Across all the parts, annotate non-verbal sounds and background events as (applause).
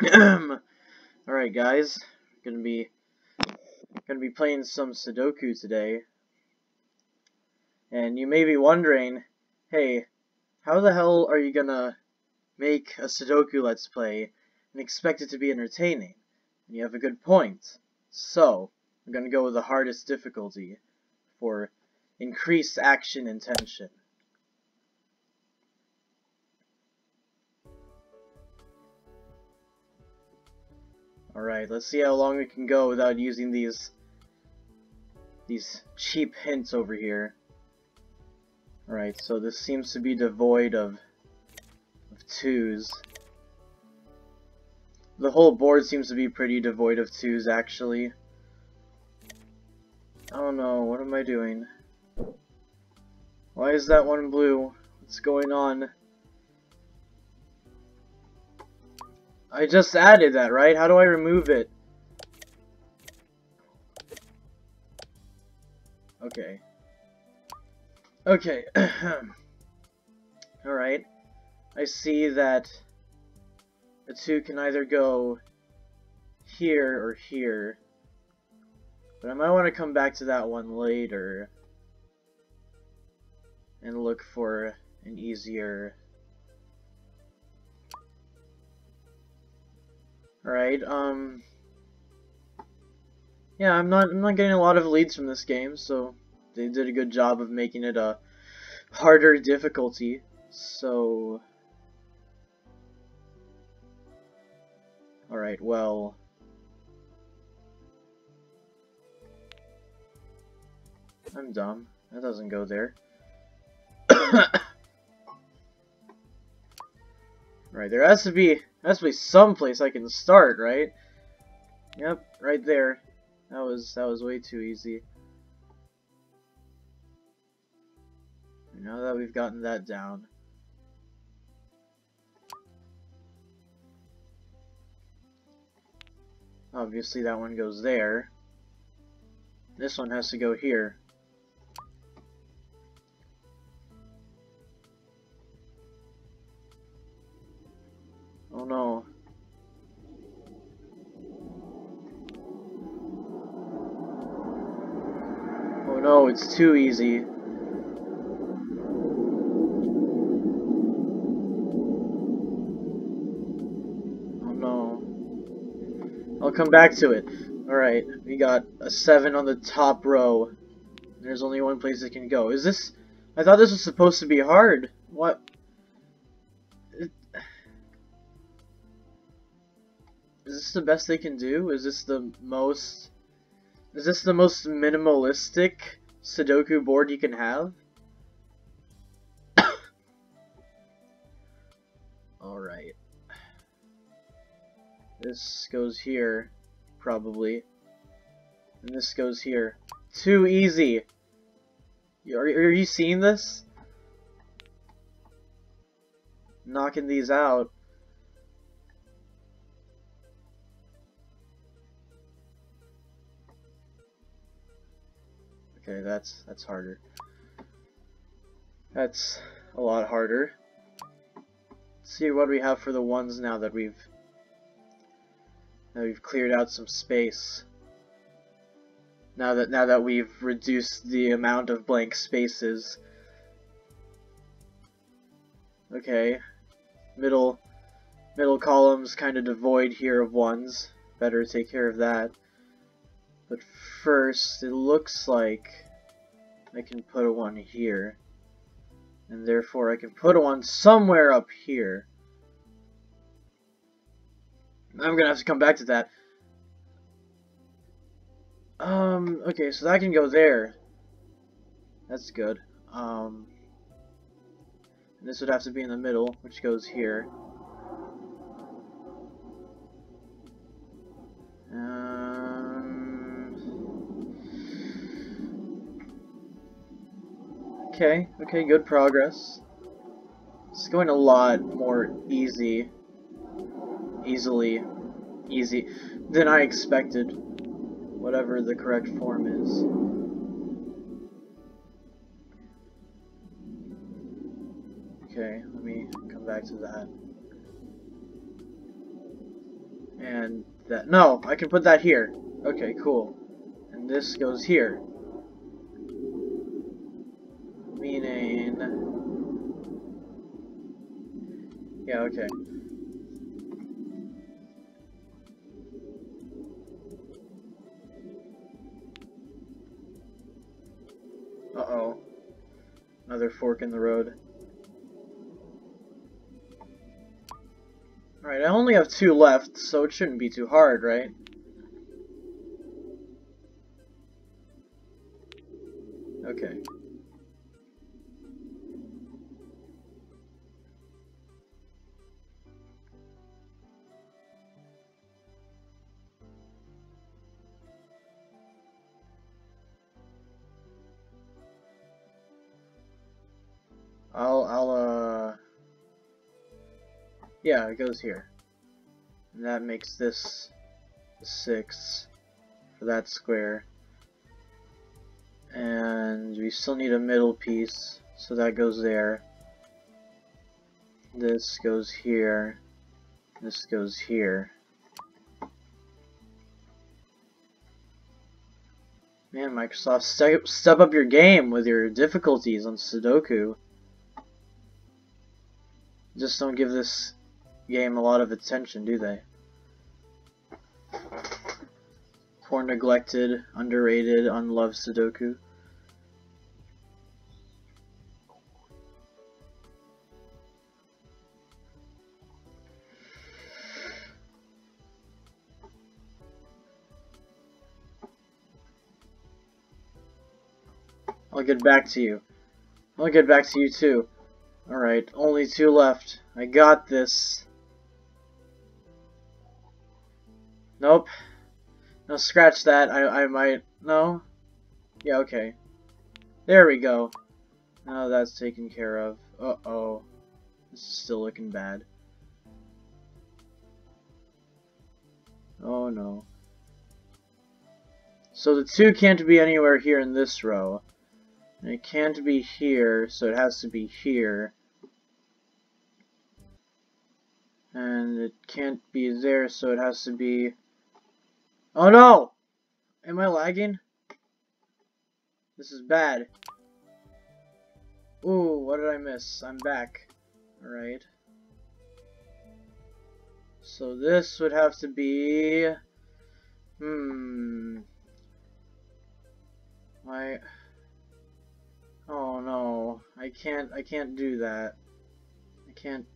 (clears throat) Alright guys, gonna be gonna be playing some Sudoku today. And you may be wondering, hey, how the hell are you gonna make a Sudoku Let's Play and expect it to be entertaining? And you have a good point. So, I'm gonna go with the hardest difficulty for increased action and tension. Alright, let's see how long we can go without using these these cheap hints over here. Alright, so this seems to be devoid of, of twos. The whole board seems to be pretty devoid of twos, actually. Oh no, what am I doing? Why is that one blue? What's going on? I just added that, right? How do I remove it? Okay. Okay. (clears throat) Alright. I see that the two can either go here or here. But I might want to come back to that one later and look for an easier Alright, um... Yeah, I'm not, I'm not getting a lot of leads from this game, so they did a good job of making it a harder difficulty, so... Alright, well... I'm dumb. That doesn't go there. (coughs) right, there has to be has to be some place I can start, right? Yep, right there. That was that was way too easy. Now that we've gotten that down. Obviously that one goes there. This one has to go here. Oh it's too easy. Oh no. I'll come back to it. Alright, we got a 7 on the top row. There's only one place it can go. Is this... I thought this was supposed to be hard. What? Is this the best they can do? Is this the most... Is this the most minimalistic Sudoku board you can have? (coughs) Alright. This goes here, probably. And this goes here. Too easy! Are, are you seeing this? Knocking these out. That's that's harder. That's a lot harder. Let's see what we have for the ones now that we've now we've cleared out some space. Now that now that we've reduced the amount of blank spaces. Okay. Middle middle column's kind of devoid here of ones. Better take care of that. But first, it looks like I can put a one here. And therefore I can put a one somewhere up here. I'm gonna have to come back to that. Um, okay, so that can go there. That's good. Um, this would have to be in the middle, which goes here. Okay, okay, good progress. It's going a lot more easy, easily, easy, than I expected, whatever the correct form is. Okay, let me come back to that. And that, no, I can put that here. Okay, cool. And this goes here. Meaning... Yeah, okay. Uh-oh. Another fork in the road. Alright, I only have two left, so it shouldn't be too hard, right? Okay. I'll, I'll, uh... Yeah, it goes here. And that makes this six for that square. And we still need a middle piece, so that goes there. This goes here. This goes here. Man, Microsoft, step, step up your game with your difficulties on Sudoku. Just don't give this game a lot of attention, do they? Poor neglected, underrated, unloved Sudoku. I'll get back to you. I'll get back to you too. Alright, only two left. I got this. Nope. No, scratch that. I, I might... No? Yeah, okay. There we go. Now that's taken care of. Uh-oh. This is still looking bad. Oh no. So the two can't be anywhere here in this row. And it can't be here, so it has to be here. And it can't be there, so it has to be... Oh no! Am I lagging? This is bad. Ooh, what did I miss? I'm back. Alright. So this would have to be... Hmm... My... Oh no, I can't, I can't do that. I can't,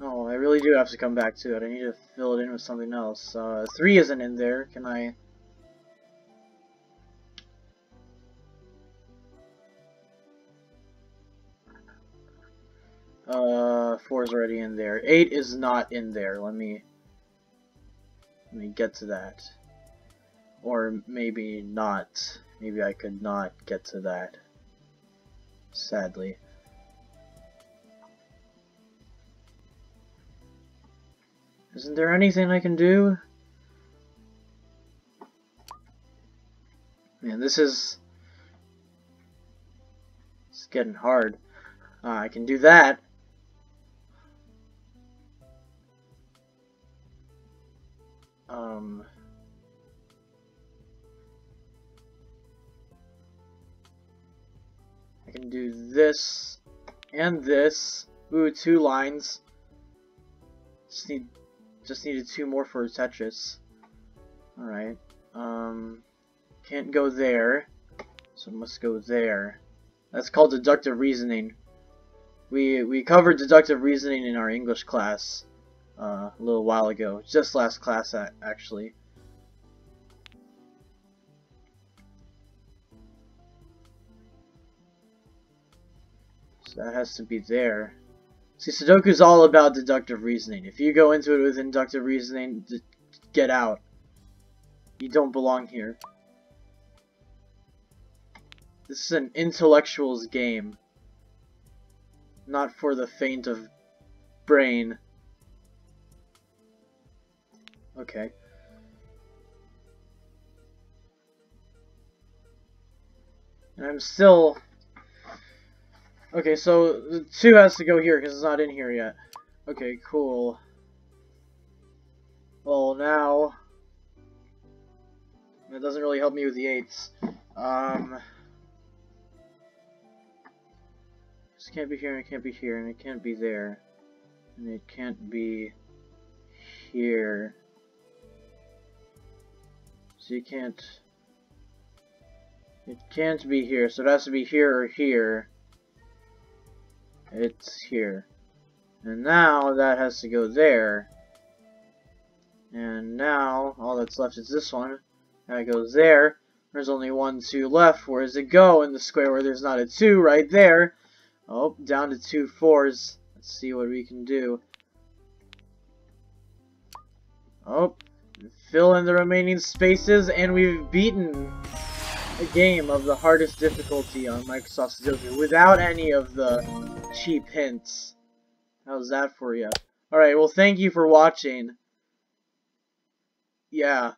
oh, I really do have to come back to it. I need to fill it in with something else. Uh, 3 isn't in there, can I? Uh, 4 is already in there. 8 is not in there. Let me, let me get to that. Or maybe not. Maybe I could not get to that sadly. Isn't there anything I can do? Man, this is... It's getting hard. Uh, I can do that. Um... I can do this and this. Ooh, two lines. Just need just needed two more for Tetris. Alright. Um can't go there. So must go there. That's called deductive reasoning. We we covered deductive reasoning in our English class uh, a little while ago. Just last class actually. So that has to be there. See, Sudoku is all about deductive reasoning. If you go into it with inductive reasoning, get out. You don't belong here. This is an intellectual's game. Not for the faint of brain. Okay. And I'm still Okay, so the 2 has to go here because it's not in here yet. Okay, cool. Well, now... That doesn't really help me with the 8s. Um... This can't be here, and it can't be here, and it can't be there. And it can't be here. So you can't... It can't be here, so it has to be here or here. It's here. And now that has to go there. And now all that's left is this one. That goes there. There's only one 2 left. Where does it go in the square where there's not a 2 right there? Oh, down to two fours. Let's see what we can do. Oh, fill in the remaining spaces, and we've beaten a game of the hardest difficulty on Microsoft Sudoku without any of the cheap hints. How's that for you? Alright, well thank you for watching. Yeah.